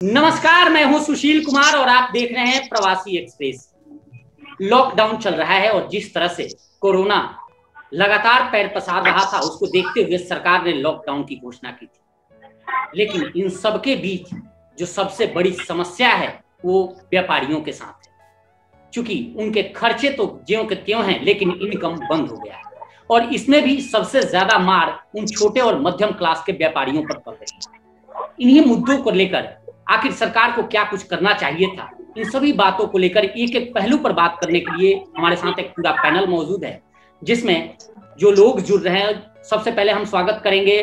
नमस्कार, मैं हूँ सुशील कुमार और आप देख रहे हैं प्रवासी एक्सप्रेस। लॉकडाउन चल रहा है और जिस तरह से कोरोना लगातार पैर पसार रहा था, उसको देखते हुए सरकार ने लॉकडाउन की घोषणा की थी। लेकिन इन सबके बीच जो सबसे बड़ी समस्या है, वो व्यापारियों के साथ है। क्योंकि उनके खर्चे तो ज्यो के त्यों हैं, लेकिन इनकम बंद हो गया है। और इसमें भी सबसे ज़्यादा मार उन छोटे और मध्यम क्लास के व्यापारियों पर पड़ रही है। इन्हीं मुद्दों को लेकर आखिर सरकार को क्या कुछ करना चाहिए था? इन सभी बातों को लेकर एक एक पहलू पर बात करने के लिए हमारे साथ एक पूरा पैनल मौजूद है जिसमें जो लोग जुड़ रहे हैं सबसे पहले हम स्वागत करेंगे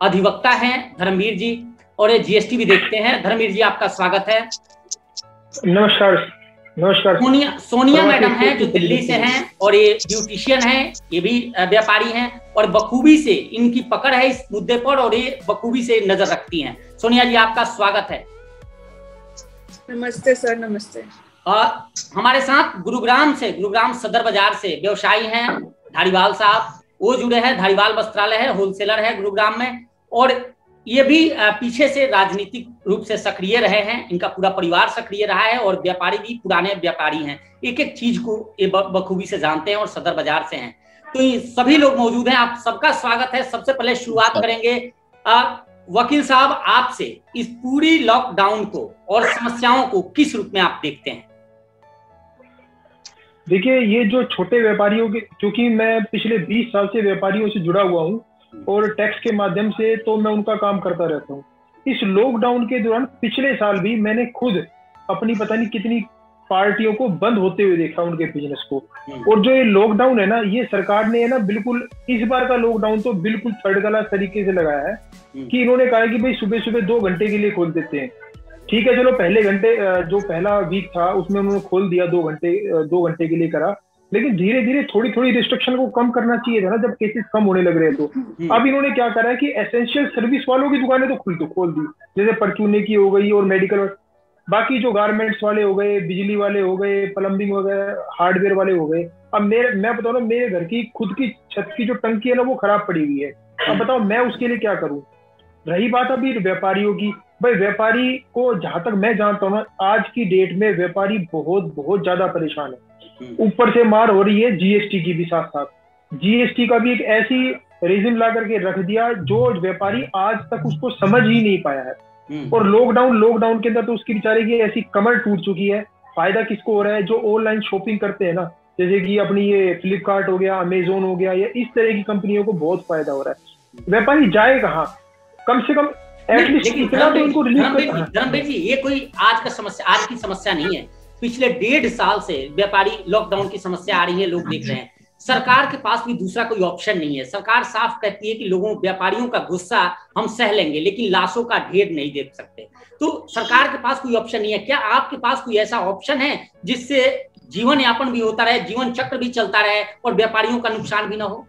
अधिवक्ता हैं धर्मवीर जी और ये जीएसटी भी देखते हैं। धर्मवीर जी आपका स्वागत है। नमस्कार नमस्कार। सोनिया सोनिया मैडम है जो दिल्ली से हैं और ये ब्यूटिशियन है ये भी व्यापारी हैं और बखूबी से इनकी पकड़ है इस मुद्दे पर और ये बखूबी से नज़र रखती हैं। सोनिया जी आपका स्वागत है। नमस्ते सर नमस्ते। और हमारे साथ गुरुग्राम से गुरुग्राम सदर बाज़ार से व्यवसायी हैं धारीवाल साहब। वो जुड़े हैं धारीवाल वस्त्रालय है होलसेलर है गुरुग्राम में। और ये भी पीछे से राजनीतिक रूप से सक्रिय रहे हैं। इनका पूरा परिवार सक्रिय रहा है और व्यापारी भी पुराने व्यापारी हैं। एक एक चीज़ को ये बखूबी से जानते हैं और सदर बाज़ार से हैं। तो ये सभी लोग मौजूद हैं। आप सबका स्वागत है। सबसे पहले शुरुआत करेंगे। वकील साहब, आपसे इस पूरी लॉकडाउन को और समस्याओं को किस रूप में आप देखते हैं? देखिए, ये जो छोटे व्यापारियों के, क्योंकि मैं पिछले 20 साल से व्यापारियों से जुड़ा हुआ हूँ और टैक्स के माध्यम से तो मैं उनका काम करता रहता हूँ। इस लॉकडाउन के दौरान पिछले साल भी मैंने खुद अपनी पता नहीं कितनी पार्टियों को बंद होते हुए देखा उनके बिज़नेस को हम्म। और जो ये लॉकडाउन है ना ये सरकार ने है ना बिल्कुल इस बार का लॉकडाउन तो बिल्कुल थर्ड क्लास तरीके से लगाया है हम्म। कि इन्होंने कहा कि भाई सुबह सुबह दो घंटे के लिए खोल देते हैं ठीक है चलो पहले घंटे जो पहला वीक था उसमें उन्होंने खोल दिया दो घंटे दो घंटे के लिए करा लेकिन धीरे धीरे थोड़ी थोड़ी रिस्ट्रिक्शन को कम करना चाहिए था ना जब केसेस कम होने लग रहे तो हम्म। अब इन्होंने क्या करा है कि एसेंशियल सर्विस वालों की दुकानें तो खुल तो खोल दी जैसे परचूने की हो गई और मेडिकल बाकी जो गारमेंट्स वाले हो गए बिजली वाले हो गए प्लम्बिंग वगैरह हार्डवेयर वाले हो गए अब मेरे मैं बताऊँ ना मेरे घर की खुद की छत की जो टंकी है ना वो खराब पड़ी हुई है अब बताओ मैं उसके लिए क्या करूँ रही बात अभी व्यापारियों की भाई व्यापारी को जहाँ तक मैं जानता हूँ ना आज की डेट में व्यापारी बहुत बहुत ज़्यादा परेशान है हम्म। ऊपर से मार हो रही है जीएसटी की भी साथ साथ जीएसटी का भी एक ऐसी रीजन ला करके रख दिया जो व्यापारी आज तक उसको समझ ही नहीं पाया है। और लॉकडाउन लॉकडाउन के अंदर तो उसकी बेचारे की ऐसी कमर टूट चुकी है। फ़ायदा किसको हो रहा है? जो ऑनलाइन शॉपिंग करते हैं ना जैसे कि अपनी ये फ्लिपकार्ट हो गया अमेजोन हो गया या इस तरह की कंपनियों को बहुत फ़ायदा हो रहा है। व्यापारी जाए कहाँ? कम से कम जी ये कोई आज का समस्या आज की समस्या नहीं है। पिछले डेढ़ साल से व्यापारी लॉकडाउन की समस्या आ रही है लोग देख रहे हैं। सरकार के पास भी दूसरा कोई ऑप्शन नहीं है। सरकार साफ़ कहती है कि लोगों व्यापारियों का गुस्सा हम सह लेंगे लेकिन लाशों का ढेर नहीं देख सकते। तो सरकार के पास कोई ऑप्शन नहीं है। क्या आपके पास कोई ऐसा ऑप्शन है जिससे जीवन यापन भी होता रहे जीवन चक्र भी चलता रहे और व्यापारियों का नुकसान भी ना हो?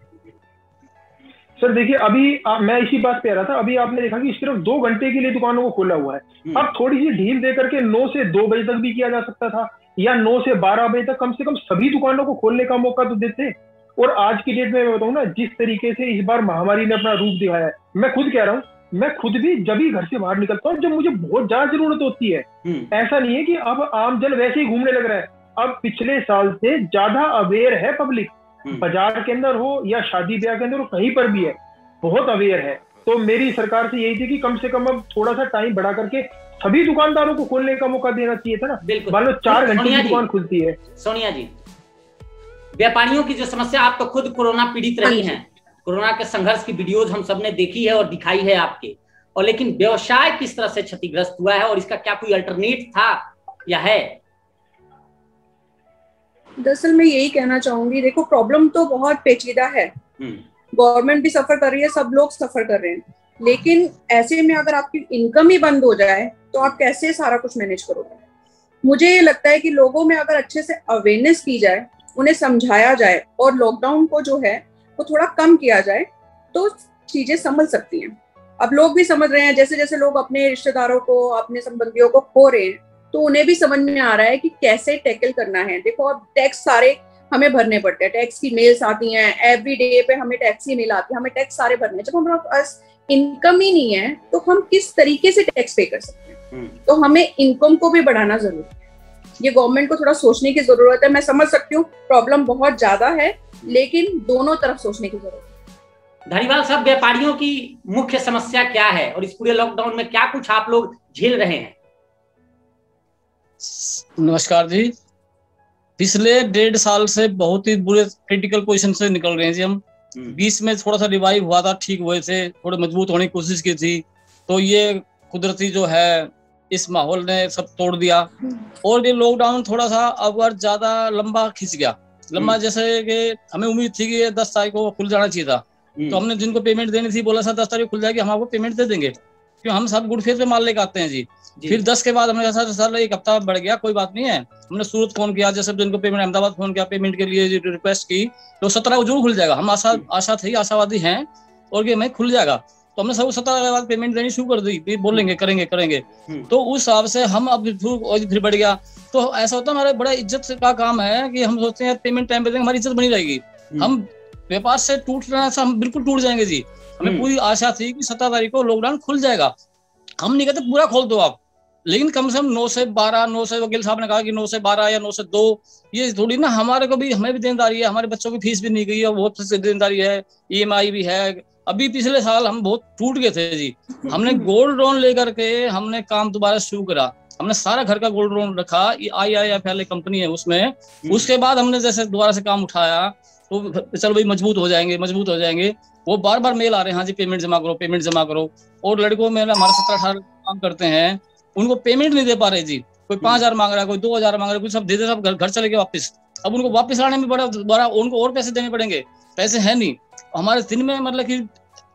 सर देखिए अभी आ, मैं इसी बात पे आ रहा था। अभी आपने देखा कि सिर्फ़ दो घंटे के लिए दुकानों को खोला हुआ है। हम्म। अब थोड़ी सी ढील दे करके नौ से दो बजे तक भी किया जा सकता था। या नौ से बारह बजे तक कम से कम सभी दुकानों को खोलने का मौका तो देते। और आज की डेट में मैं बताऊँ ना जिस तरीके से इस बार महामारी ने अपना रूप दिखाया है मैं खुद कह रहा हूँ मैं खुद भी जब ही घर से बाहर निकलता हूँ जब मुझे बहुत ज़्यादा ज़रूरत होती है। हम्म। ऐसा नहीं है कि अब आम जन वैसे ही घूमने लग रहा है। अब पिछले साल से ज़्यादा अवेयर है पब्लिक हम्म। बाज़ार के अंदर हो या शादी ब्याह के अंदर हो कहीं पर भी है बहुत अवेयर है। तो मेरी सरकार से यही थी कि कम से कम अब थोड़ा सा टाइम बढ़ा करके सभी दुकानदारों को खोलने का मौका देना चाहिए था ना? मान लो चार घंटे की दुकान खुलती है। सोनिया जी व्यापारियों की जो समस्या आप तो खुद कोरोना पीड़ित रही हाँ। कोरोना के संघर्ष की वीडियोज़ हम सबने देखी है और दिखाई है आपके। और लेकिन व्यवसाय किस तरह से क्षतिग्रस्त हुआ है और इसका क्या कोई अल्टरनेट था या है? दरअसल मैं यही कहना चाहूँगी देखो प्रॉब्लम तो बहुत पेचीदा है। गवर्नमेंट हम्म। भी सफ़र कर रही है सब लोग सफ़र कर रहे हैं। लेकिन ऐसे में अगर आपकी इनकम ही बंद हो जाए तो आप कैसे सारा कुछ मैनेज करोगे? मुझे ये लगता है कि लोगों में अगर अच्छे से अवेयरनेस की जाए, उन्हें समझाया जाए और लॉकडाउन को जो है, वो थोड़ा कम किया जाए तो चीज़ें संभल सकती हैं। अब लोग भी समझ रहे हैं जैसे जैसे लोग अपने रिश्तेदारों को, अपने संबंधियों को खो रहे हैं तो उन्हें भी समझ में आ रहा है कि कैसे टैकल करना है। देखो, अब टैक्स सारे हमें भरने पड़ते हैं। टैक्स की मेल्स आती हैं एवरी डे पे हमें टैक्स की मेल आती है, हमें टैक्स सारे भरने जब हमारे पास इनकम ही नहीं है तो हम किस तरीके से टैक्स पे कर सकते हैं? हम्म। तो हमें इनकम को भी बढ़ाना ज़रूरी है। ये गवर्नमेंट को थोड़ा सोचने की ज़रूरत है मैं समझ सकती हूँ प्रॉब्लम बहुत ज़्यादा है लेकिन दोनों तरफ़ सोचने की ज़रूरत है। धरीवाल साहब व्यापारियों की मुख्य समस्या क्या है? और इस पूरे लॉकडाउन में क्या कुछ आप लोग झेल रहे हैं? नमस्कार जी। पिछले डेढ़ साल से बहुत ही बुरे क्रिटिकल पोजीशन से निकल रहे हैं जी हम। हम्म। बीच में थोड़ा सा रिवाइव हुआ था ठीक वजह से थोड़े मज़बूत होने की कोशिश की थी तो ये कुदरती जो है इस माहौल ने सब तोड़ दिया हम्म। और ये लॉकडाउन थोड़ा सा अब ज़्यादा लंबा खिंच गया लंबा हम्म। जैसे कि हमें उम्मीद थी कि ये दस तारीख को खुल जाना चाहिए था तो हमने जिनको पेमेंट देनी थी बोला था दस तारीख खुल जाएगी हम आपको पेमेंट दे देंगे क्यों हम सब गुड फेथ पे माल लेके आते हैं जी। फिर दस के बाद हमने ऐसा सर एक हफ़्ता बढ़ गया कोई बात नहीं है। हमने सूरत फ़ोन किया जैसे जिनको पेमेंट अहमदाबाद फ़ोन किया पेमेंट के लिए रिक्वेस्ट की तो सत्रह को ज़रूर खुल जाएगा। हम आशा आशा थी आशावादी हैं और कि मैं खुल जाएगा। तो हमने सब सत्रह के बाद पेमेंट देनी शुरू कर दी फिर बोलेंगे करेंगे करेंगे। हम्म। तो उस हिसाब से हम अब फिर बढ़ गया। तो ऐसा होता है हमारे बड़ा इज़्ज़त का काम है कि हम सोचते हैं पेमेंट टाइम पे देंगे हमारी इज़्ज़त बनी रहेगी। हम्म। हम व्यापार से टूटना से हम बिल्कुल टूट जाएँगे जी। हमें हम्म। पूरी आशा थी कि सत्रह तारीख को लॉकडाउन खुल जाएगा। हम नहीं कहते पूरा खोल दो आप लेकिन कम से कम नौ से बारह नौ से वकील साहब ने कहा कि नौ से बारह या नौ से दो ये थोड़ी ना हमारे को भी हमें भी देनदारी है हमारे बच्चों की फ़ीस भी नहीं गई है बहुत देनदारी है ईएमआई भी है। अभी पिछले साल हम बहुत टूट गए थे जी। हमने गोल्ड लोन लेकर के हमने काम दोबारा शुरू करा। हमने सारा घर का गोल्ड लोन रखा ये I I F L company है उसमें। हम्म। उसके बाद हमने जैसे दोबारा से काम उठाया तो चलो भाई मज़बूत हो जाएँगे मज़बूत हो जाएँगे। वो बार बार मेल आ रहे हैं हाँ जी पेमेंट जमा करो पेमेंट जमा करो। और लड़कों में हमारे सत्रह अठारह काम करते हैं उनको पेमेंट नहीं दे पा रहे जी। कोई पाँच हज़ार मांग रहा है कोई दो हज़ार मांग रहा है कोई सब दे दे सब घर चले गए वापस। अब उनको वापस लाने में बड़ा बड़ा उनको और पैसे देने पड़ेंगे। पैसे है नहीं। हमारे दिन में मतलब की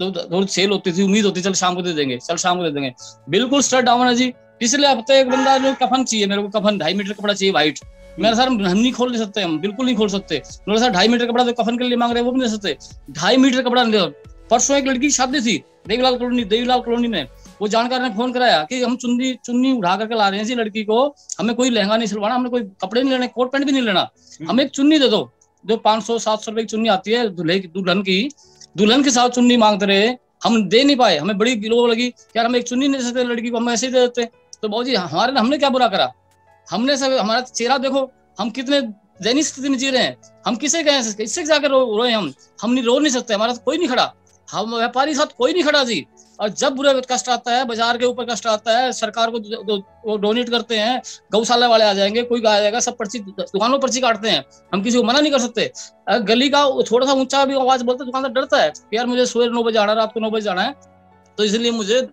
थोड़ी सेल होती थी उम्मीद होती चल शाम को दे देंगे चल शाम को दे देंगे। बिल्कुल स्टार्ट डाउन है जी। पिछले हफ़्ते एक बंदा जो कफन चाहिए मेरे को कफन ढाई मीटर कपड़ा चाहिए व्हाइट मेरे सर हम नहीं खोल नहीं सकते हम बिल्कुल नहीं खोल सकते। मेरे सर ढाई मीटर कपड़ा तो कफन के लिए मांग रहे वो भी नहीं सकते। ढाई मीटर कपड़ा नहीं परसों एक लड़की की शादी थी देवीलाल कॉलोनी देवीलाल कॉलोनी में। वो जानकार ने फ़ोन कराया कि हम चुन्नी चुन्नी उठा करके ला रहे हैं जी लड़की को। हमें कोई लहंगा नहीं सिलवाना हमें कोई कपड़े नहीं लेने कोट पैंट भी नहीं लेना। हम्म। हमें एक चुन्नी दे दो। जो पाँच सौ सात सौ रुपए की चुन्नी आती है दुल्हे दुल्हन की। दुल्हन के साथ चुन्नी मांगते रहे। हम दे नहीं पाए। हमें बड़ी गिलो लगी यार हम एक चुन्नी नहीं दे सकते लड़की को हम ऐसे ही दे देते। तो भाजी हमारे हमने क्या बुरा करा? हमने सब हमारा चेहरा देखो हम कितने दैनिक स्थिति में जी रहे हैं। हम किसे कहें किससे जाकर रो, रोए हम? हम नहीं रो नहीं सकते हमारा कोई नहीं खड़ा। हम व्यापारी साथ कोई नहीं खड़ा जी। और जब बुरा कष्ट आता है बाज़ार के ऊपर कष्ट आता है सरकार को वो डोनेट करते हैं गौशाला वाले आ जाएँगे कोई आ जाएगा सब पर्ची दुकानों पर्ची काटते हैं। हम किसी को मना नहीं कर सकते। अगर गली का थोड़ा सा ऊँचा भी आवाज़ बोलते दुकानदार डरता है यार मुझे सुबह नौ बजे जाना है रात को नौ बजे जाना है। तो इसलिए मुझे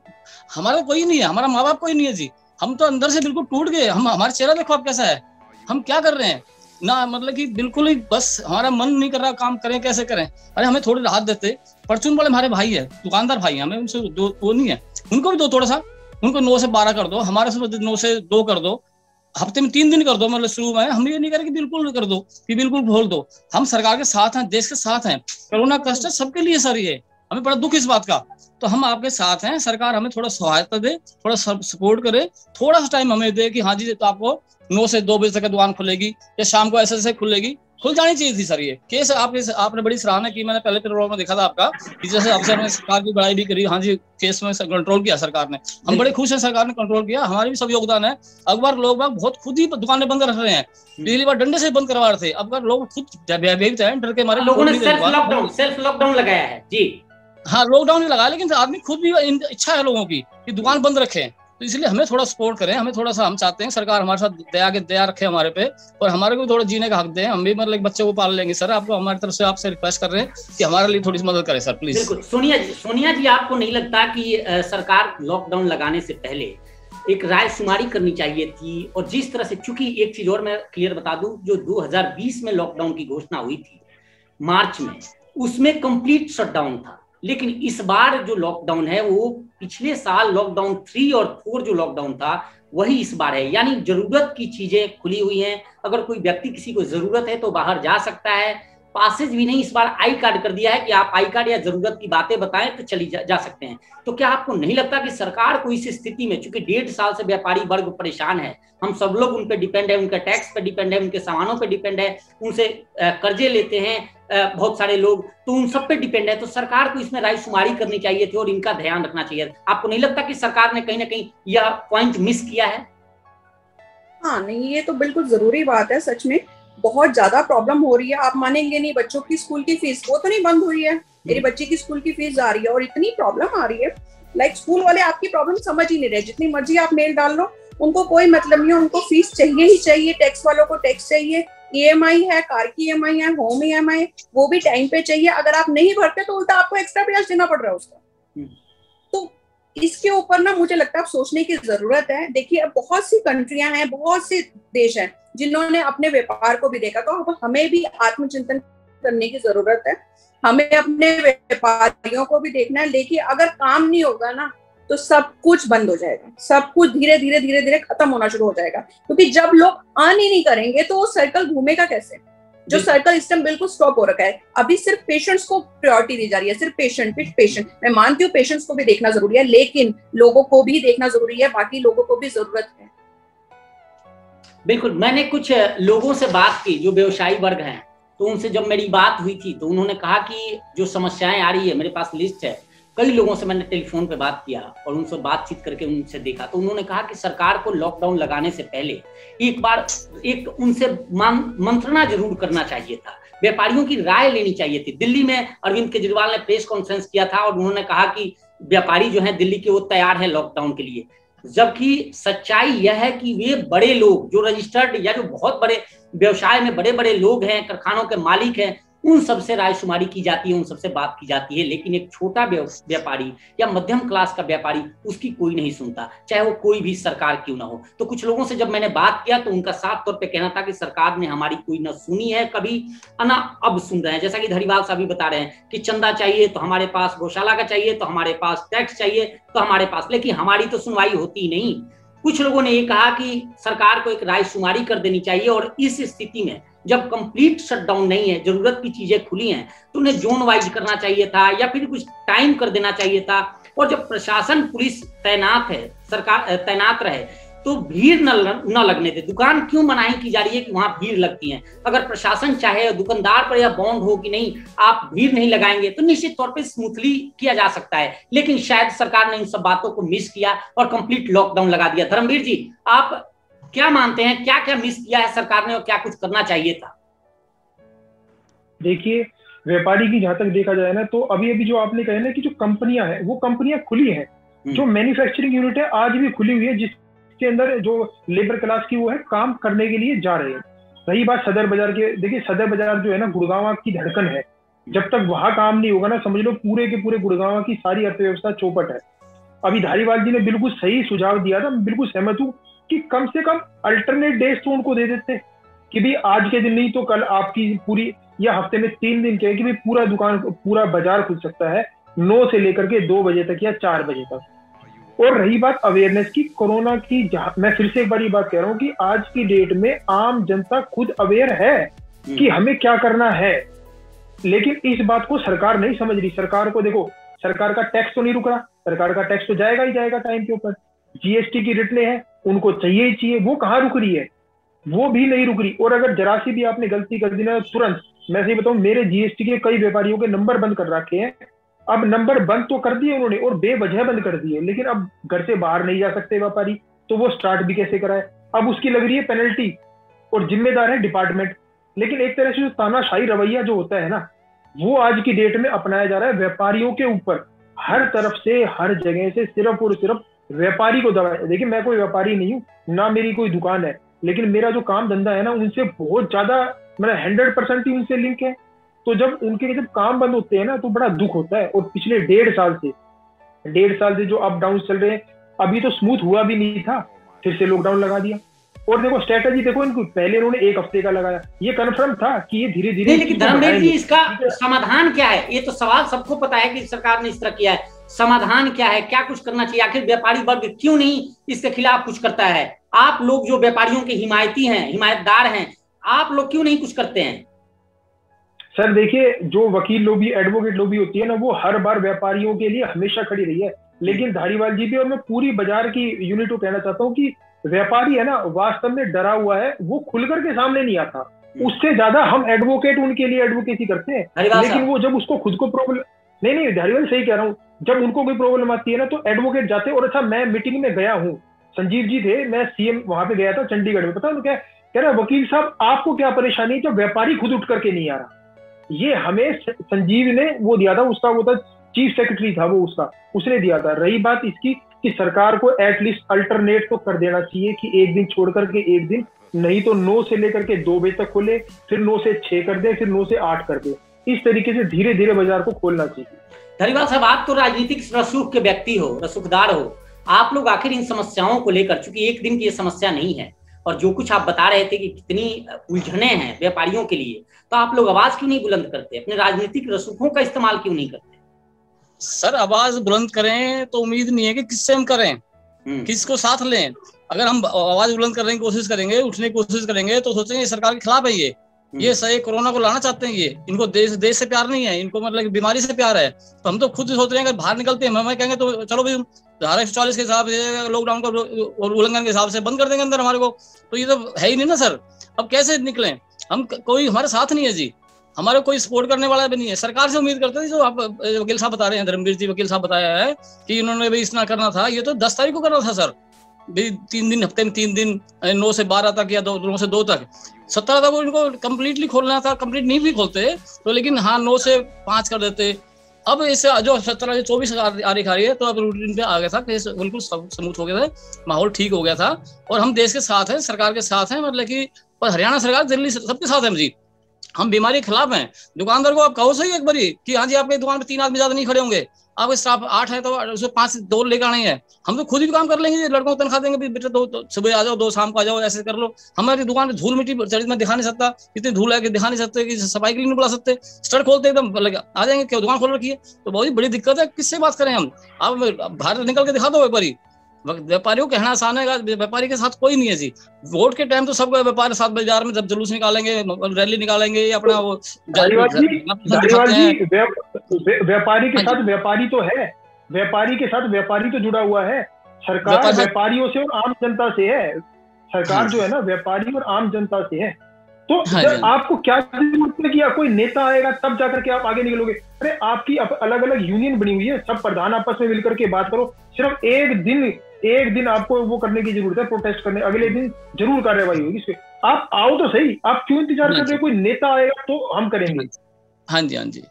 हमारा कोई नहीं है हमारा माँ बाप कोई नहीं है जी। हम तो अंदर से बिल्कुल टूट गए। हम, हमारा चेहरा देखो आप कैसा है। हम क्या कर रहे हैं? ना मतलब कि बिल्कुल ही बस हमारा मन नहीं कर रहा काम करें, कैसे करें? अरे, हमें थोड़ी राहत देते। परचून वाले हमारे भाई है, दुकानदार भाई है, हमें उनसे दो, वो नहीं है। उनको भी दो थोड़ा सा। उनको नौ से बारह कर दो, हमारे से नौ से दो कर दो। हफ़्ते में तीन दिन कर दो मतलब शुरू में। हम ये नहीं करें कि बिल्कुल कर दो, कि बिल्कुल खोल दो। हम सरकार के साथ हैं, देश के साथ हैं। कोरोना कष्ट सबके लिए सर ये। हमें बड़ा दुख इस बात का। तो हम आपके साथ हैं सरकार हमें थोड़ा सहायता दे थोड़ा सपोर्ट करे थोड़ा सा टाइम हमें दे कि हाँ जी तो आपको नौ से दो बजे तक दुकान खुलेगी या शाम को ऐसे ऐसे खुलेगी। खुल जानी चाहिए थी सर ये। केस आपके आपने बड़ी सराहना की मैंने पहले प्रोग्राम में देखा था आपका कि जैसे अफसर ने सरकार की बड़ाई भी करी हाँ जी केस में कंट्रोल किया सरकार ने। हम बड़े खुश हैं सरकार ने कंट्रोल किया हमारे भी सब योगदान है। अखबार लोग बाग बहुत खुद ही दुकानें बंद रख रहे हैं। पिछली बार डंडे से बंद करवा रहे थे। अब लोग खुद डर के मारे लोगों ने सेल्फ लॉकडाउन लगाया है। जी। हाँ लॉकडाउन ही लगा, लेकिन आदमी खुद भी इच्छा है लोगों की कि दुकान बंद रखे। तो इसलिए हमें थोड़ा सपोर्ट करें, हमें थोड़ा सा हम चाहते हैं सरकार हमारे साथ दया के, दया रखे हमारे पे, और हमारे को थोड़ा जीने का हक दें। हम भी मतलब बच्चे को पाल लेंगे। सर, आपको हमारी तरफ़ से आपसे रिक्वेस्ट कर रहे हैं कि हमारे लिए थोड़ी सी मदद करें, सर प्लीज़ सोनिया जी सोनिया जी, आपको नहीं लगता कि सरकार लॉकडाउन लगाने से पहले एक राय शुमारी करनी चाहिए थी? और जिस तरह से, चूँकि एक चीज़ और मैं क्लियर बता दूँ, जो 2020 में लॉकडाउन की घोषणा हुई थी, मार्च में, उसमें कंप्लीट शटडाउन था। लेकिन इस बार जो लॉकडाउन है, वो पिछले साल लॉकडाउन थ्री और फोर जो लॉकडाउन था, वही इस बार है। यानी ज़रूरत की चीज़ें खुली हुई हैं। अगर कोई व्यक्ति किसी को ज़रूरत है तो बाहर जा सकता है। पासेज भी नहीं इस बार आई कार्ड कर दिया है कि आप आई कार्ड या ज़रूरत की बातें बताएँ तो चली जा, जा सकते हैं। तो क्या आपको नहीं लगता कि सरकार को इस स्थिति में चूँकि डेढ़ साल से व्यापारी वर्ग परेशान है हम सब लोग उन पर डिपेंड है उनके टैक्स पे डिपेंड है उनके सामानों पे डिपेंड है उनसे कर्जे लेते हैं बहुत सारे लोग तो उन सब पे डिपेंड है तो सरकार को इसमें राय शुमारी करनी चाहिए थी और इनका ध्यान रखना चाहिए। आपको नहीं लगता कि सरकार ने कहीं ना कहीं यह पॉइंट मिस किया है? हाँ नहीं ये तो बिल्कुल ज़रूरी बात है सच में। बहुत ज़्यादा प्रॉब्लम हो रही है। आप मानेंगे नहीं बच्चों की स्कूल की फ़ीस वो तो नहीं बंद हुई है। मेरी हम्म। बच्ची की स्कूल की फ़ीस आ रही है और इतनी प्रॉब्लम आ रही है। लाइक like, स्कूल वाले आपकी प्रॉब्लम समझ ही नहीं रहे। जितनी मर्ज़ी आप मेल डाल लो उनको कोई मतलब नहीं है। उनको फ़ीस चाहिए ही चाहिए। टैक्स वालों को टैक्स चाहिए। ईएमआई है कार की ईएमआई है होम ई ईएमआई वो भी टाइम पे चाहिए। अगर आप नहीं भरते तो उल्टा आपको एक्स्ट्रा ब्याज देना पड़ रहा है उसका। हम्म। तो इसके ऊपर ना मुझे लगता है सोचने की ज़रूरत है। देखिए अब बहुत सी कंट्रियाँ हैं बहुत से देश हैं जिन्होंने अपने व्यापार को भी देखा तो अब हमें भी आत्मचिंतन करने की ज़रूरत है। हमें अपने व्यापारियों को भी देखना है लेकिन अगर काम नहीं होगा ना तो सब कुछ बंद हो जाएगा। सब कुछ धीरे धीरे धीरे धीरे खत्म होना शुरू हो जाएगा। क्योंकि जब लोग अर्न ही नहीं करेंगे तो वो सर्कल घूमेगा कैसे? जो सर्कल सिस्टम बिल्कुल स्टॉप हो रखा है। अभी सिर्फ़ पेशेंट्स को प्रायोरिटी दी जा रही है सिर्फ़ पेशेंट विथ पेशेंट मैं मानती हूँ पेशेंट्स को भी देखना ज़रूरी है लेकिन लोगों को भी देखना ज़रूरी है बाकी लोगों को भी ज़रूरत है। बिल्कुल, मैंने कुछ लोगों से बात की जो व्यवसायी वर्ग हैं तो उनसे जब मेरी बात हुई थी तो उन्होंने कहा कि जो समस्याएँ आ रही है, मेरे पास लिस्ट है। कई लोगों से मैंने टेलीफोन पे बात किया और उनसे बातचीत करके उनसे देखा तो उन्होंने कहा कि सरकार को लॉकडाउन लगाने से पहले एक बार, एक उनसे मंत्रणा ज़रूर करना चाहिए था। व्यापारियों की राय लेनी चाहिए थी। दिल्ली में अरविंद केजरीवाल ने प्रेस कॉन्फ्रेंस किया था और उन्होंने कहा कि व्यापारी जो है दिल्ली के वो तैयार है लॉकडाउन के लिए। जबकि सच्चाई यह है कि वे बड़े लोग, जो रजिस्टर्ड या जो बहुत बड़े व्यवसाय में बड़े बड़े लोग हैं, कारखानों के मालिक हैं उन सबसे राय शुमारी की जाती है, उन सबसे बात की जाती है, लेकिन एक छोटा व्यापारी या मध्यम क्लास का व्यापारी उसकी कोई नहीं सुनता, चाहे वो कोई भी सरकार क्यों ना हो। तो कुछ लोगों से जब मैंने बात किया तो उनका साफ़ तौर पर कहना था कि सरकार ने हमारी कोई ना सुनी है कभी ना अब सुन रहे हैं। जैसा कि धरीवाल साहब भी बता रहे हैं कि चंदा चाहिए तो हमारे पास, गौशाला का चाहिए तो हमारे पास, टैक्स चाहिए तो हमारे पास, लेकिन हमारी तो सुनवाई होती नहीं। कुछ लोगों ने ये कहा कि सरकार को एक राय शुमारी कर देनी चाहिए और इस स्थिति में जब कंप्लीट शटडाउन नहीं है, ज़रूरत की चीज़ें खुली हैं तो उन्हें जोन वाइज करना चाहिए था या फिर कुछ टाइम कर देना चाहिए था। और जब प्रशासन, पुलिस तैनात है, सरकार तैनात रहे तो भीड़ न न लगने दे। दुकान क्यों मनाही की जा रही है कि वहाँ भीड़ लगती है? अगर प्रशासन चाहे दुकानदार पर यह बॉन्ड हो कि नहीं आप भीड़ नहीं लगाएँगे तो निश्चित तौर पे स्मूथली किया जा सकता है। लेकिन शायद सरकार ने इन सब बातों को मिस किया और कंप्लीट लॉकडाउन लगा दिया। धर्मवीर जी आप क्या मानते हैं क्या क्या मिस किया है सरकार ने और क्या कुछ करना चाहिए था? देखिए व्यापारी की जहाँ तक देखा जाए ना तो अभी अभी जो आपने कहा ना कि जो कंपनियाँ हैं वो कंपनियाँ खुली हैं। हम्म। जो मैन्युफैक्चरिंग यूनिट है आज भी खुली हुई है जिसके अंदर जो लेबर क्लास की वो है, काम करने के लिए जा रहे हैं। रही बात सदर बाज़ार के, देखिए सदर बाज़ार जो है ना, गुड़गांव की धड़कन है। जब तक वहाँ काम नहीं होगा ना, समझ लो पूरे के पूरे गुड़गांव की सारी अर्थव्यवस्था चौपट है। अभी धारीवाल जी ने बिल्कुल सही सुझाव दिया था, मैं बिल्कुल सहमत हूँ कि कम से कम अल्टरनेट डेज़ तो उनको दे देते कि भाई आज के दिन नहीं तो कल आपकी पूरी, या हफ़्ते में तीन दिन कहे कि भाई पूरा दुकान, पूरा बाज़ार खुल सकता है नौ से लेकर के दो बजे तक या चार बजे तक। और रही बात अवेयरनेस की कोरोना की मैं फिर से एक बार ये बात कह रहा हूँ कि आज की डेट में आम जनता खुद अवेयर है कि हम्म। हमें क्या करना है। लेकिन इस बात को सरकार नहीं समझ रही। सरकार को देखो सरकार का टैक्स तो नहीं रुक रहा। सरकार का टैक्स तो जाएगा ही जाएगा टाइम के ऊपर। जीएसटी की रिटने हैं उनको चाहिए ही चाहिए। वो कहाँ रुक रही है? वो भी नहीं रुक रही। और अगर जरा सी भी आपने गलती कर दी ना तुरंत मैं सही बताऊँ मेरे जीएसटी के कई व्यापारियों के नंबर बंद कर रखे हैं। अब नंबर बंद तो कर दिए उन्होंने और बेवजह बंद कर दिए, लेकिन अब घर से बाहर नहीं जा सकते व्यापारी तो वो स्टार्ट भी कैसे कराए? अब उसकी लग रही है पेनल्टी और जिम्मेदार है डिपार्टमेंट लेकिन एक तरह से जो तानाशाही रवैया जो होता है ना, वो आज की डेट में अपनाया जा रहा है व्यापारियों के ऊपर। हर तरफ़ से, हर जगह से सिर्फ़ और सिर्फ़ व्यापारी को दवा देखिए, मैं कोई व्यापारी नहीं हूँ, ना मेरी कोई दुकान है, लेकिन मेरा जो काम धंधा है ना, उनसे बहुत ज़्यादा मेरा हंड्रेड परसेंट ही उनसे लिंक है। तो जब उनके जब काम बंद होते हैं ना तो बड़ा दुख होता है। और पिछले डेढ़ साल से डेढ़ साल से जो अप डाउन चल रहे हैं अभी तो स्मूथ हुआ भी नहीं था फिर से लॉकडाउन लगा दिया। और देखो स्ट्रेटेजी देखो इनको पहले उन्होंने एक हफ़्ते का लगाया। ये कन्फर्म था कि ये धीरे धीरे लेकिन धर्मवीर जी इसका समाधान क्या है? ये तो सवाल सबको पता है कि सरकार ने इस तरह किया है। समाधान क्या है? क्या कुछ करना चाहिए? आखिर व्यापारी वर्ग क्यों नहीं इसके खिलाफ कुछ करता है? आप लोग जो व्यापारियों के हिमायती हैं हिमायतदार हैं आप लोग क्यों नहीं कुछ करते हैं? सर देखिए जो वकील लोबी एडवोकेट लोबी होती है ना वो हर बार व्यापारियों के लिए हमेशा खड़ी रही है। लेकिन धारीवाल जी भी और मैं पूरी बाज़ार की यूनिट को कहना चाहता हूँ कि व्यापारी है ना वास्तव में डरा हुआ है वो खुलकर के सामने नहीं आता। हम्म। उससे ज़्यादा हम एडवोकेट उनके लिए एडवोकेसी करते हैं। लेकिन वो जब उसको खुद को प्रॉब्लम नहीं नहीं धारीवाल सही कह रहा हूँ। जब उनको कोई प्रॉब्लम आती है ना तो एडवोकेट जाते और अच्छा मैं मीटिंग में गया हूँ। संजीव जी थे मैं सीएम वहाँ पे गया था चंडीगढ़ में। पता क्या कह रहा वकील साहब आपको क्या परेशानी है? जब व्यापारी खुद उठ करके नहीं आ रहा। ये हमें संजीव ने वो दिया था, उसका वो था चीफ सेक्रेटरी था वो उसका, उसने दिया था। रही बात इसकी कि सरकार को एटलीस्ट अल्टरनेट तो कर देना चाहिए कि एक दिन छोड़ करके एक दिन, नहीं तो नौ से लेकर के दो बजे तक खोले, फिर नौ से छह कर दे, फिर नौ से आठ कर दे। इस तरीके से धीरे धीरे बाज़ार को खोलना चाहिए। धरीवाल साहब, आप तो राजनीतिक रसूख के व्यक्ति हो रसूखदार हो। आप लोग आखिर इन समस्याओं को लेकर, चूँकि एक दिन की ये समस्या नहीं है और जो कुछ आप बता रहे थे कि कितनी उलझने हैं व्यापारियों के लिए तो आप लोग आवाज़ क्यों नहीं बुलंद करते? अपने राजनीतिक रसूखों का इस्तेमाल क्यों नहीं करते? सर आवाज़ बुलंद करें तो उम्मीद नहीं है कि किससे हम करें हम्म। किसको साथ लें। अगर हम आवाज़ बुलंद करने की कोशिश करेंगे उठने की कोशिश करेंगे तो सोचेंगे सरकार के खिलाफ है ये। हम्म। ये सही कोरोना को लाना चाहते हैं ये। इनको देश देश से प्यार नहीं है इनको मतलब बीमारी से प्यार है। तो हम तो खुद सोच रहे हैं अगर बाहर निकलते हैं हमें कहेंगे तो चलो भाई धारा एक चालीस के हिसाब से लॉकडाउन का उल्लंघन के हिसाब से बंद कर देंगे अंदर हमारे को। तो ये तो है ही नहीं ना, सर। अब कैसे निकले? हम कोई हमारे साथ नहीं है जी। हमारे कोई सपोर्ट करने वाला भी नहीं है। सरकार से उम्मीद करते थे जो आप वकील साहब बता रहे हैं, धर्मवीर जी वकील साहब बताया है कि इन्होंने भी इतना करना था। ये तो दस तारीख को करना था, सर। भी तीन दिन, हफ़्ते में तीन दिन नौ से बारह तक या दो, नौ से दो तक। सत्रह तक वो इनको कम्प्लीटली खोलना था। कंप्लीट नहीं भी खोलते तो लेकिन हाँ नौ से पाँच कर देते। अब इससे जो सत्रह चौबीस आ रही खा रही है तो अब रूटीन पे आ गया था बिल्कुल स्मूथ हो गया था, माहौल ठीक हो गया था। और हम देश के साथ हैं, सरकार के साथ हैं मतलब कि हरियाणा सरकार दिल्ली सबके साथ है, जी। हम बीमारी के खिलाफ हैं। दुकानदार को आप कहो सही एक बारी कि हाँ जी, आपके दुकान पे तीन आदमी ज़्यादा नहीं खड़े होंगे। आपके स्टाफ आठ है तो उसमें पाँच दो लेकर आने हैं। हम तो खुद ही काम कर लेंगे लड़कों को तनखा देंगे बेटा दो तो सुबह आ जाओ, दो शाम को आ जाओ, ऐसे कर लो। हमारी दुकान धूल मिट्टी चरित में दिखा नहीं सकता इतनी धूल है कि दिखा नहीं सकते कि सफ़ाई के लिए नहीं बुला सकते। स्टर खोलते एकदम आ जाएँगे, क्यों? दुकान खोल रखी है? तो बहुत ही बड़ी दिक्कत है, किससे बात करें हम? आप बाहर निकल के दिखा दो एक बारी। व्यापारियों कहना आसान है व्यापारी के साथ कोई नहीं है जी। वोट के टाइम तो सब व्यापारी साथ बाज़ार में जब जुलूस निकालेंगे रैली निकालेंगे अपना वो व्यापारी के साथ व्यापारी तो है। व्यापारी के साथ व्यापारी तो जुड़ा हुआ है। सरकार व्यापारियों से और आम जनता से है। सरकार हाँ जो है ना व्यापारी और आम जनता से है। तो हाँ आपको क्या ज़रूरत है कि कोई नेता आएगा तब जाकर के आप आगे निकलोगे? अरे आपकी अलग अलग यूनियन बनी हुई है। सब प्रधान आपस में मिलकर के बात करो। सिर्फ़ एक दिन एक दिन आपको वो करने की ज़रूरत है प्रोटेस्ट करने अगले दिन ज़रूर कार्यवाही होगी इस आप आओ तो सही आप क्यों इंतज़ार कर रहे हो? कोई नेता आएगा तो हम करेंगे। हाँ जी। हाँ जी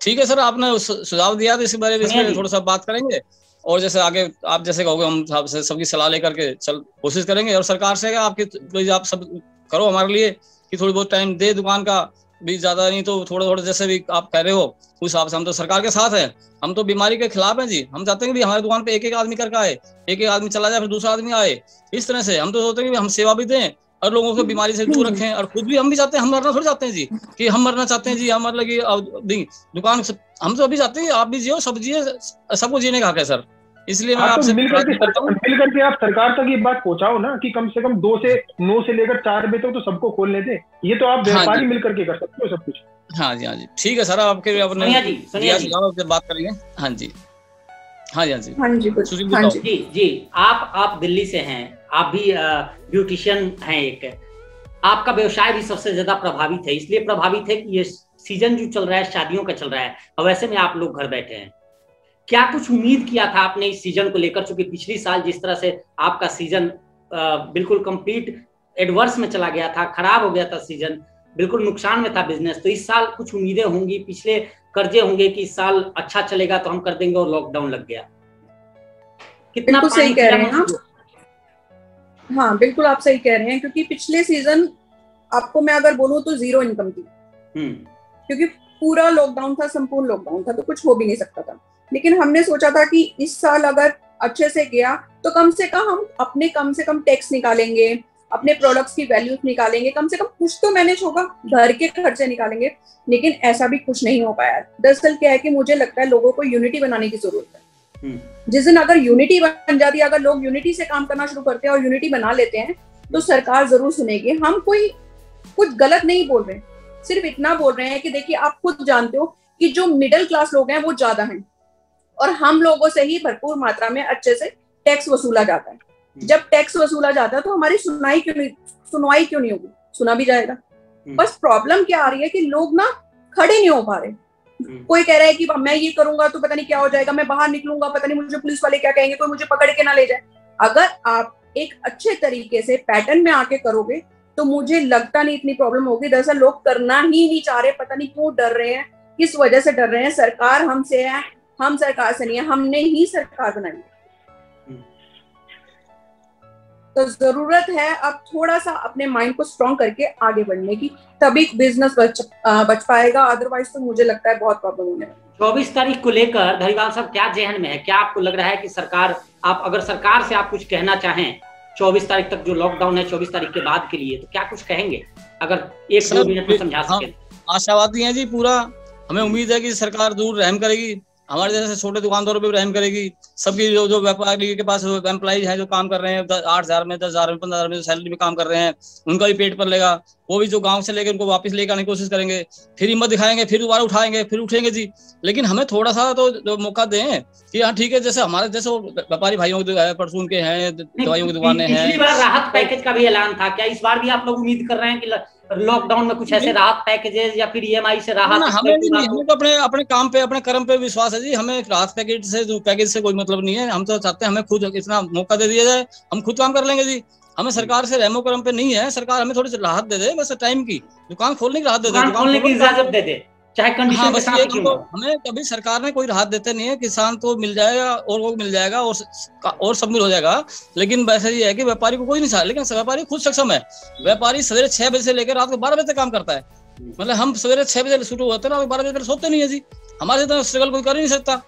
ठीक है सर आपने सुझाव दिया तो इस बारे में इसमें थोड़ा सा बात करेंगे। और जैसे आगे आप जैसे कहोगे हम सबकी सलाह लेकर के चल कोशिश करेंगे। और सरकार से आपकी आप सब करो हमारे लिए कि थोड़ी बहुत टाइम दे दुकान का भी ज़्यादा नहीं तो थोड़ा थोड़ा जैसे भी आप कह रहे हो उस हिसाब से हम तो सरकार के साथ है। हम तो बीमारी के खिलाफ हैं जी। हम चाहते हैं कि हमारी दुकान पे एक एक आदमी करके आए एक एक आदमी चला जाए फिर दूसरा आदमी आए। इस तरह से हम तो सोचते हैं कि हम सेवा भी दें और लोगों को बीमारी से दूर रखें और खुद भी हम भी चाहते हैं हम मरना थोड़ी चाहते हैं जी कि हम मरना चाहते हैं जी हम मतलब कि दुकान हम तो अभी चाहते हैं आप भी जियो सब जिये सबको जीने का हक है सर। इसलिए मैं तो आपसे मिल करके आप सरकार तक ये बात पहुंचाओ ना कि कम से कम दो से नौ से लेकर चार बजे तक तो सबको खोल लेते ये तो आप हाँ व्यापारी मिल करके कर सकते हो सब कुछ। हाँ जी हाँ जी। ठीक है सर आपके अपने बात करेंगे। हाँ जी। हाँ जी हाँ जी। हाँ जी हाँ जी। जी आप आप दिल्ली से हैं आप भी ब्यूटिशियन हैं एक। आपका व्यवसाय भी सबसे ज़्यादा प्रभावित है इसलिए प्रभावित है कि ये सीज़न जो चल रहा है शादियों का चल रहा है और वैसे में आप लोग घर बैठे हैं। क्या कुछ उम्मीद किया था आपने इस सीज़न को लेकर चूँकि पिछली साल जिस तरह से आपका सीज़न बिल्कुल कंप्लीट एडवर्स में चला गया था खराब हो गया था सीज़न बिल्कुल नुकसान में था बिज़नेस तो इस साल कुछ उम्मीदें होंगी पिछले कर्जे होंगे कि इस साल अच्छा चलेगा तो हम कर देंगे और लॉकडाउन लग गया। कितना सही कह रहे हैं आप हाँ बिल्कुल आप सही कह रहे हैं क्योंकि पिछले सीज़न आपको मैं अगर बोलूँ तो ज़ीरो इनकम थी। हम्म। क्योंकि पूरा लॉकडाउन था संपूर्ण लॉकडाउन था तो कुछ हो भी नहीं सकता था। लेकिन हमने सोचा था कि इस साल अगर अच्छे से गया तो कम से कम हम अपने कम से कम टैक्स निकालेंगे। अपने प्रोडक्ट्स की वैल्यूज़ निकालेंगे। कम से कम कुछ तो मैनेज होगा घर के खर्चे निकालेंगे लेकिन ऐसा भी कुछ नहीं हो पाया। दरअसल क्या है कि मुझे लगता है लोगों को यूनिटी बनाने की ज़रूरत है। हम्म। जिस दिन अगर यूनिटी बन जाती है अगर लोग यूनिटी से काम करना शुरू करते हैं और यूनिटी बना लेते हैं तो सरकार ज़रूर सुनेगी। हम कोई कुछ गलत नहीं बोल रहे सिर्फ़ इतना बोल रहे हैं कि देखिए आप खुद जानते हो कि जो मिडिल क्लास लोग हैं वो ज़्यादा हैं। और हम लोगों से ही भरपूर मात्रा में अच्छे से टैक्स वसूला जाता है। जब टैक्स वसूला जाता है तो हमारी सुनवाई क्यों नहीं सुनवाई क्यों नहीं होगी? सुना भी जाएगा। हम्म। बस प्रॉब्लम क्या आ रही है कि लोग ना खड़े नहीं हो पा रहे। हम्म। कोई कह रहा है कि मैं ये करूँगा तो पता नहीं क्या हो जाएगा मैं बाहर निकलूँगा पता नहीं मुझे पुलिस वाले क्या कहेंगे कोई मुझे पकड़ के ना ले जाए। अगर आप एक अच्छे तरीके से पैटर्न में आके करोगे तो मुझे लगता नहीं इतनी प्रॉब्लम होगी। दरअसल लोग करना ही नहीं चाह रहे पता नहीं क्यों डर रहे हैं किस वजह से डर रहे हैं। सरकार हमसे है हम सरकार से नहीं है हमने ही सरकार बनाई तो ज़रूरत है अब थोड़ा सा अपने माइंड को स्ट्रॉन्ग करके आगे बढ़ने की तभी बिज़नेस बच बच पाएगा। अदरवाइज़ तो मुझे लगता है बहुत प्रॉब्लम होने चौबीस तारीख को लेकर धरीवाल साहब क्या जहन में है? क्या आपको लग रहा है कि सरकार आप अगर सरकार से आप कुछ कहना चाहें चौबीस तारीख तक जो लॉकडाउन है चौबीस तारीख के बाद के लिए तो क्या कुछ कहेंगे? अगर एक मिनट में समझा सके। आशावादी है जी पूरा। हमें उम्मीद है कि सरकार दूर रहम करेगी। हमारे जैसे छोटे दुकानदारों पर रहम करेगी। सबकी जो जो व्यापारी के पास एम्प्लॉज है जो काम कर रहे हैं आठ हज़ार में दस हज़ार में पंद्रह हज़ार में जो सैलरी में काम कर रहे हैं उनका भी पेट पर लेगा। वो भी जो गाँव से लेकर उनको वापस लेकर आने की कोशिश करेंगे। फिर हिम्मत दिखाएँगे फिर दोबारा उठाएँगे फिर उठेंगे जी। लेकिन हमें थोड़ा सा तो जो मौका दें कि हाँ ठीक है जैसे हमारे जैसे व्यापारी भाइयों के परसून के हैं दवाइयों की दुकानें हैं। राहत पैकेज का भी ऐलान था। क्या इस बार भी आप लोग उम्मीद कर रहे हैं कि लॉकडाउन में कुछ ऐसे राहत पैकेजेस या फिर ईएमआई से राहत हमें नहीं हमें तो अपने अपने काम पे अपने कर्म पे विश्वास है जी। हमें राहत पैकेज से पैकेज से कोई मतलब नहीं है। हम तो चाहते हैं हमें खुद इतना मौका दे दिया जाए। हम खुद काम कर लेंगे जी। हमें सरकार से रेमो करम पे नहीं है। सरकार हमें थोड़ी सी राहत दे दे बस टाइम की। दुकान खोलने की राहत दे दे। दुकान खोलने की इजाज़त दे दे। चाहे कंडीशन हाँ, बस ये तो हमें कभी सरकार ने कोई राहत देते नहीं है किसान तो मिल जाएगा और वो मिल जाएगा और और सब मिल हो जाएगा। लेकिन वैसे ये है कि व्यापारी को कोई नहीं लेकिन व्यापारी खुद सक्षम है। व्यापारी सवेरे छह बजे से लेकर रात को बारह बजे तक काम करता है। मतलब हम सवेरे छह बजे शुरू होते हैं रात बारह बजे तक सोते नहीं है जी। हमारे तो स्ट्रगल कोई कर ही नहीं सकता।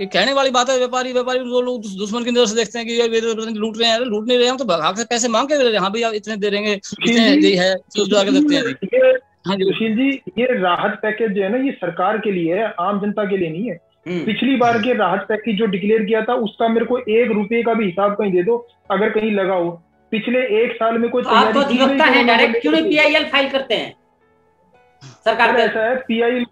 ये कहने वाली बात है व्यापारी व्यापारी लोग दुश्मन की नज़र से देखते हैं कि ये लूट रहे हैं लूट नहीं रहे हम तो भाग से पैसे मांग के दे रहे हैं हाँ भैया इतने दे देंगे इतने है आगे देखते हैं हाँ जी। सुशील जी ये राहत पैकेज जो है ना ये सरकार के लिए है आम जनता के लिए नहीं है। हम्म। पिछली बार के राहत पैकेज जो डिक्लेयर किया था उसका मेरे को एक रुपए का भी हिसाब कहीं दे दो अगर कहीं लगा हो। पिछले एक साल में कोई तो आप तो अधिवक्ता है डायरेक्ट क्यों नहीं पीआईएल फ़ाइल करते हैं? सरकार ऐसा है पीआईएल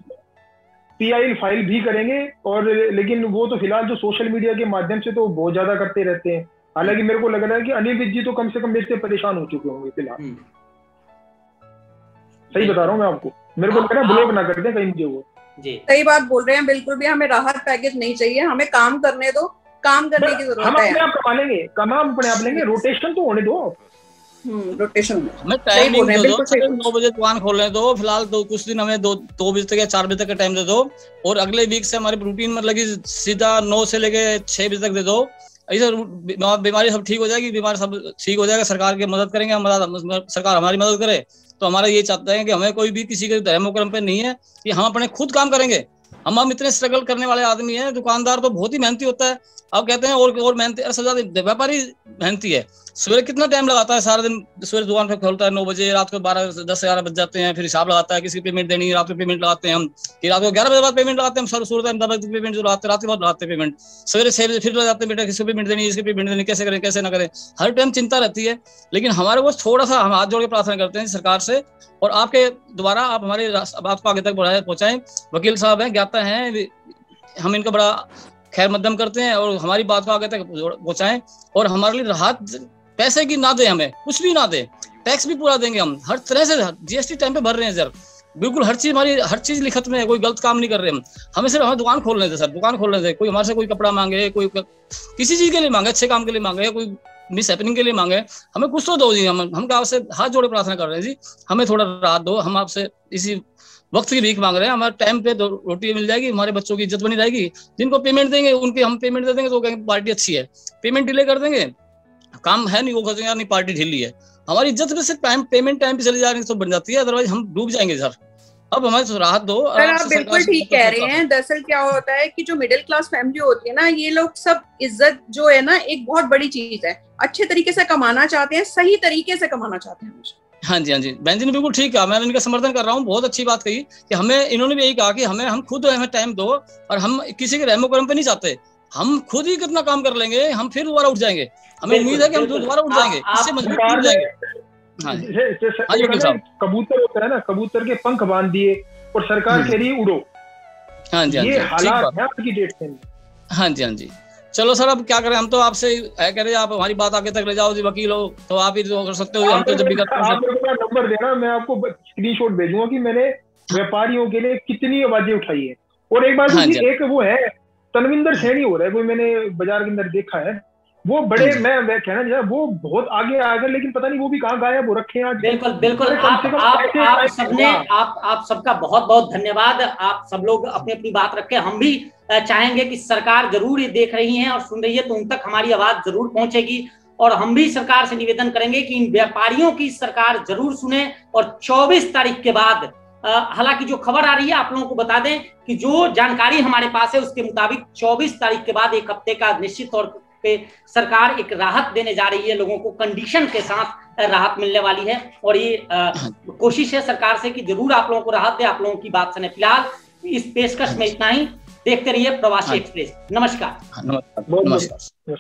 पीआईएल फ़ाइल भी करेंगे और लेकिन वो तो फ़िलहाल जो सोशल मीडिया के माध्यम से तो बहुत ज़्यादा करते रहते हैं। हालाँकि मेरे को लग रहा है कि अनिल विज जी तो कम से कम मेरे से परेशान हो चुके होंगे फ़िलहाल। हम्म। सही बता रहा हूँ मैं आपको। मेरे को लग रहा है ब्लॉक ना कर दे कहीं मुझे वो। जी। सही बात बोल रहे हैं बिल्कुल भी हमें राहत पैकेज नहीं चाहिए हमें काम करने दो काम करने की ज़रूरत है। हम अपने आप कमा लेंगे कमा अपने आप लेंगे रोटेशन तो होने दो रोटेशन हमें टाइमिंग दे दो नौ बजे दुकान खोलने दो फ़िलहाल दो कुछ दिन हमें दो दो बजे तक या चार बजे तक का टाइम दे दो और अगले वीक से हमारी रूटीन मतलब सीधा नौ से लेके छह बजे तक दे दो। ऐसे बीमारी सब ठीक हो जाएगी बीमारी सब ठीक हो जाएगा सरकार की मदद करेंगे हम मदद सरकार हमारी मदद करे तो हमारा ये चाहता है कि हमें कोई भी किसी के धर्म पे नहीं है कि हम अपने खुद काम करेंगे। हम हम इतने स्ट्रगल करने वाले आदमी हैं, दुकानदार तो बहुत ही मेहनती होता है। अब कहते हैं और और मेहनती व्यापारी मेहनती है। सवेरे कितना टाइम लगाता है? सारा दिन सवेरे दुकान पे खोलता है, नौ बजे, रात को बारह, दस, ग्यारह बज जाते हैं, फिर हिसाब लगाता है किसी पेमेंट देनी है, रात को पेमेंट लगाते हैं हम। कि रात को ग्यारह बजे बाद पेमेंट लगाते हैं अहमदाबाद पेमेंट जो लगाते रात के बाद लगाते हैं पेमेंट सवेरे छह बजे फिर लगाते हैं, बेटा किसी पेमेंट देनी इसकी पेमेंट देनी कैसे करें, कैसे ना करें। हर टाइम चिंता रहती है, लेकिन हमारे वो थोड़ा सा हम हाथ जोड़ के प्रार्थना करते हैं सरकार से, और आपके द्वारा आप हमारे को आगे तक बढ़ाए पहुंचाएँ। वकील साहब हैं, ज्ञाता हैं हम इनका बड़ा खैर मध्यम करते हैं, और हमारी बात को आगे तक पहुंचाएँ, और हमारे लिए राहत पैसे की ना दे हमें, कुछ भी ना दे। टैक्स भी पूरा देंगे हम। हर तरह से जीएसटी टाइम पे भर रहे हैं सर बिल्कुल हर चीज़ हमारी, हर चीज़ लिखत में है, कोई गलत काम नहीं कर रहे हम। हमें सिर्फ़ हमें दुकान खोल रहे थे सर दुकान खोल रहे थे कोई हमारे से कोई कपड़ा मांगे, कोई किसी चीज़ के लिए मांगे, अच्छे काम के लिए मांगे, कोई मिस हैपनिंग के लिए मांगे। हमें कुछ तो दो जी, हम हम आपसे हाथ जोड़े प्रार्थना कर रहे हैं जी? हमें थोड़ा रात दो, हम आपसे इसी वक्त की भीख मांग रहे हैं। हमारे टाइम पे रोटी मिल जाएगी, हमारे बच्चों की इज़्ज़त बनी रहेगी। जिनको पेमेंट देंगे, उनकी हम पेमेंट दे देंगे तो कहेंगे पार्टी अच्छी है। पेमेंट डिले कर देंगे काम है नहीं वो कहते नहीं पार्टी ढीली है। हमारी इज़्ज़त में सिर्फ़ टाइम पेमेंट टाइम पे चली जा रही है तो बन जाती है अदरवाइज़ हम डूब जाएँगे सर। अब हमें तो राहत दो सर आप बिल्कुल ठीक कह रहे हैं। दरअसल क्या होता है कि जो मिडिल क्लास फैमिली होती है ना ये लोग सब इज़्ज़त जो है ना एक बहुत बड़ी चीज़ है। अच्छे तरीके से कमाना चाहते हैं सही तरीके से कमाना चाहते हैं हाँ जी हाँ जी। बहन जी ने बिल्कुल ठीक कहा। मैं इनका समर्थन कर रहा हूँ बहुत अच्छी बात कही कि हमें इन्होंने भी यही कहा कि हमें हम खुद हमें टाइम दो और हम किसी के रहमो करम पे नहीं चाहते हम खुद ही कितना काम कर लेंगे हम फिर दोबारा उठ जाएँगे। हमें उम्मीद है कि हम दोबारा उठ जाएँगे इससे मज़बूत उठ जाएँगे। हाँ हाँ कबूतर होता है ना कबूतर के पंख बाँध दिए और सरकार हम्म। के लिए उड़ो। हाँ जी ये हालात है डेट से। हाँ जी हाँ जी। चलो सर अब क्या करें? हम तो आपसे कह रहे आप हमारी बात आगे तक ले जाओ जी वकील हो तो आप ही तो कर सकते हो हम तो जब भी करते हैं आप मेरे नंबर देना मैं आपको स्क्रीनशॉट भेजूँगा कि मैंने व्यापारियों के लिए कितनी आवाज़ें उठाई है। और एक बात हाँ एक वो है तनविंदर सैनी हो रहा है कोई मैंने बाज़ार के अंदर देखा है। वो बड़े हाँ। मैं मैं कहना चाह वो बहुत आगे आ गए लेकिन पता नहीं वो भी कहाँ गायब हो रखे हैं बिल्कुल बिल्कुल आप आप आप सबने आप आप सबका बहुत बहुत धन्यवाद। आप सब लोग अपनी अपनी बात रखे हम भी चाहेंगे कि सरकार ज़रूर ये देख रही है और सुन रही है तो उन तक हमारी आवाज़ ज़रूर पहुंचेगी। और हम भी सरकार से निवेदन करेंगे कि इन व्यापारियों की सरकार ज़रूर सुने और 24 तारीख के बाद हालाँकि जो खबर आ रही है आप लोगों को बता दें कि जो जानकारी हमारे पास है उसके मुताबिक 24 तारीख के बाद एक हफ़्ते का निश्चित तौर पे सरकार एक राहत देने जा रही है लोगों को कंडीशन के साथ राहत मिलने वाली है। और ये कोशिश है सरकार से कि ज़रूर आप लोगों को राहत दे आप लोगों की बात सुने। फ़िलहाल इस पेशकश में इतना ही देखते रहिए प्रवासी हाँ एक्सप्रेस। नमस्कार। हाँ, नमस्कार। नमस्कार।